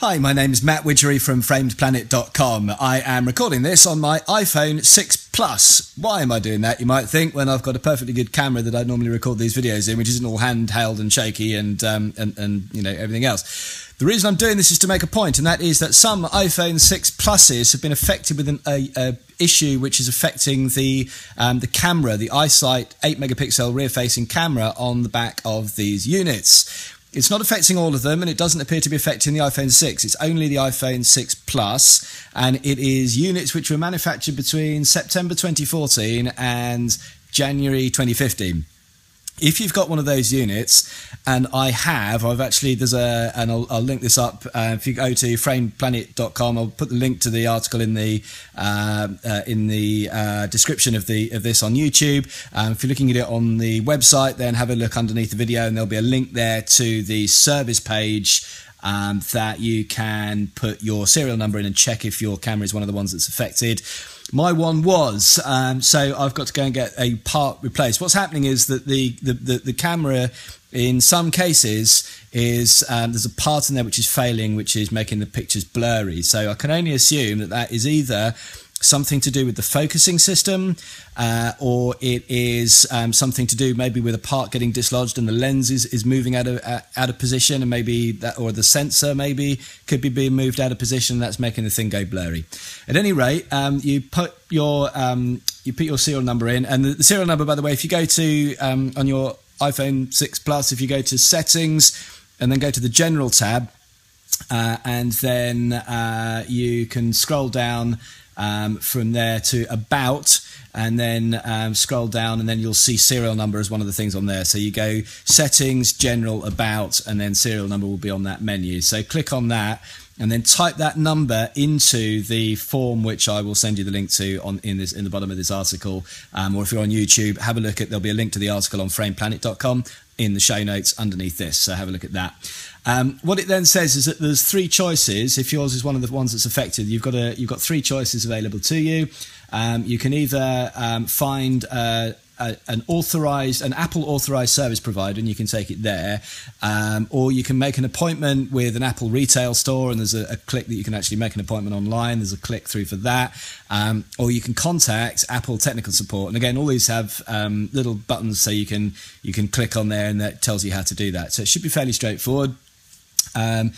Hi, my name is Matt Widgery from FramedPlanet.com. I am recording this on my iPhone 6 Plus. Why am I doing that, you might think, when I've got a perfectly good camera that I normally record these videos in, which isn't all handheld and shaky and, um, and, and, you know, everything else. The reason I'm doing this is to make a point, and that is that some iPhone 6 Pluses have been affected with an a, a issue which is affecting the um, the camera, the iSight 8 megapixel rear facing camera on the back of these units. It's not affecting all of them, and it doesn't appear to be affecting the iPhone 6. It's only the iPhone 6 Plus, and it is units which were manufactured between September 2014 and January 2015 if you've got one of those units, and I have, I've actually, there's a, and I'll, I'll link this up. Uh, if you go to framedplanet.com, I'll put the link to the article in the uh, uh, in the uh, description of the of this on YouTube. Um, if you're looking at it on the website, then have a look underneath the video, and there'll be a link there to the service page. Um, that you can put your serial number in and check if your camera is one of the ones that's affected. My one was, um, so I've got to go and get a part replaced. What's happening is that the, the, the, the camera, in some cases, is um, there's a part in there which is failing, which is making the pictures blurry. So I can only assume that that is either something to do with the focusing system, uh, or it is um, something to do maybe with a part getting dislodged and the lens is, is moving out of uh, out of position, and maybe that or the sensor maybe could be being moved out of position. That's making the thing go blurry. At any rate, um, you put your um, you put your serial number in, and the, the, serial number, by the way, if you go to um, on your iPhone 6 Plus, if you go to settings and then go to the general tab, uh, and then uh, you can scroll down um, from there to about, and then um, scroll down, and then you'll see serial number as one of the things on there. So you go settings, general, about, and then serial number will be on that menu. So click on that and then type that number into the form which I will send you the link to on in this in the bottom of this article. Um, or if you're on YouTube, have a look at there'll be a link to the article on framedplanet.com in the show notes underneath this. So have a look at that. Um, what it then says is that there's three choices. If yours is one of the ones that's affected, you've got a you've got three choices available to you. Um, you can either um, find uh, an authorized, an Apple authorized service provider, and you can take it there, um, or you can make an appointment with an Apple retail store, and there's a, a, click that you can actually make an appointment online. There's a click through for that, um, or you can contact Apple technical support. And again, all these have um, little buttons, so you can you can click on there, and that tells you how to do that. So it should be fairly straightforward. Um,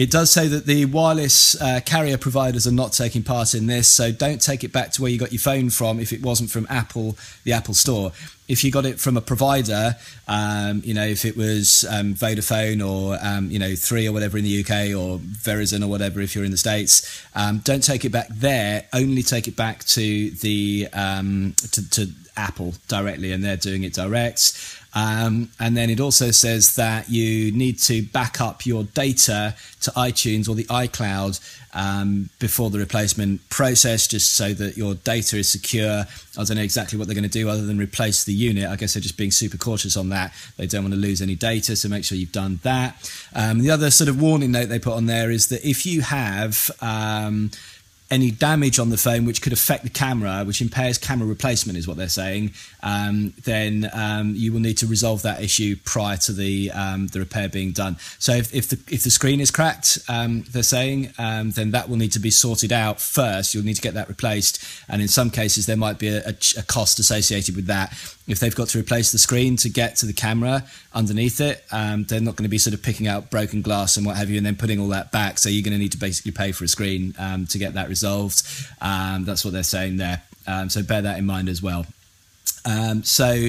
it does say that the wireless uh, carrier providers are not taking part in this, so don't take it back to where you got your phone from if it wasn't from Apple, the Apple Store. If you got it from a provider, um, you know, if it was um, Vodafone or um, you know Three or whatever in the UK or Verizon or whatever if you're in the States, um, don't take it back there. Only take it back to the um, to, to Apple directly, and they're doing it direct. Um, and then it also says that you need to back up your data to iTunes or the iCloud um, before the replacement process, just so that your data is secure. I don't know exactly what they're going to do other than replace the unit. I guess they're just being super cautious on that. They don't want to lose any data, so make sure you've done that. Um, the other sort of warning note they put on there is that if you have um, any damage on the phone which could affect the camera, which impairs camera replacement, is what they're saying, um, then um, you will need to resolve that issue prior to the um, the repair being done. So if, if the if the screen is cracked, um, they're saying, um, then that will need to be sorted out first. You'll need to get that replaced, and in some cases there might be a, a, cost associated with that. If they've got to replace the screen to get to the camera underneath it, um, they're not going to be sort of picking out broken glass and what have you, and then putting all that back. So you're going to need to basically pay for a screen to get that resolved. That's what they're saying there. so bear that in mind as well. Um, so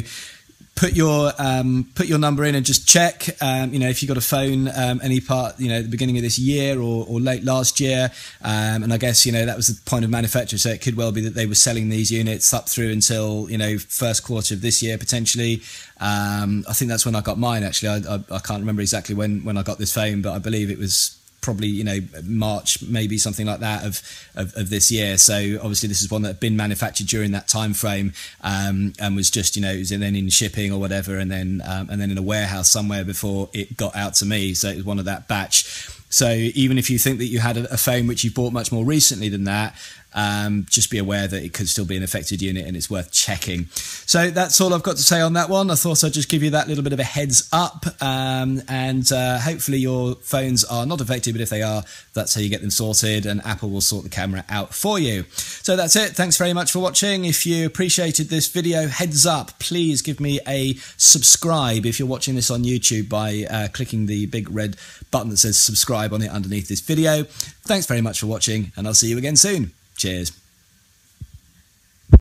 put your um, put your number in and just check. Um, you know, if you got a phone um, any part, you know, the beginning of this year or, or late last year, um, and I guess you know that was the point of manufacture. So it could well be that they were selling these units up through until you know first quarter of this year potentially. Um, I think that's when I got mine. Actually, I, I, I can't remember exactly when when I got this phone, but I believe it was probably you know March maybe something like that of, of, of this year. So obviously this is one that had been manufactured during that time frame um, and was just you know it was then in shipping or whatever and then um, and then in a warehouse somewhere before it got out to me. So it was one of that batch So even if you think that you had a, phone which you bought much more recently than that, um, just be aware that it could still be an affected unit and it's worth checking. So that's all I've got to say on that one. I thought I'd just give you that little bit of a heads up, um, and uh, hopefully your phones are not affected, but if they are, that's how you get them sorted, and Apple will sort the camera out for you. So that's it. Thanks very much for watching. If you appreciated this video, heads up, please give me a subscribe if you're watching this on YouTube by uh, clicking the big red button that says subscribe on it underneath this video. Thanks very much for watching, and I'll see you again soon. Cheers.